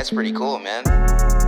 that's pretty cool, man.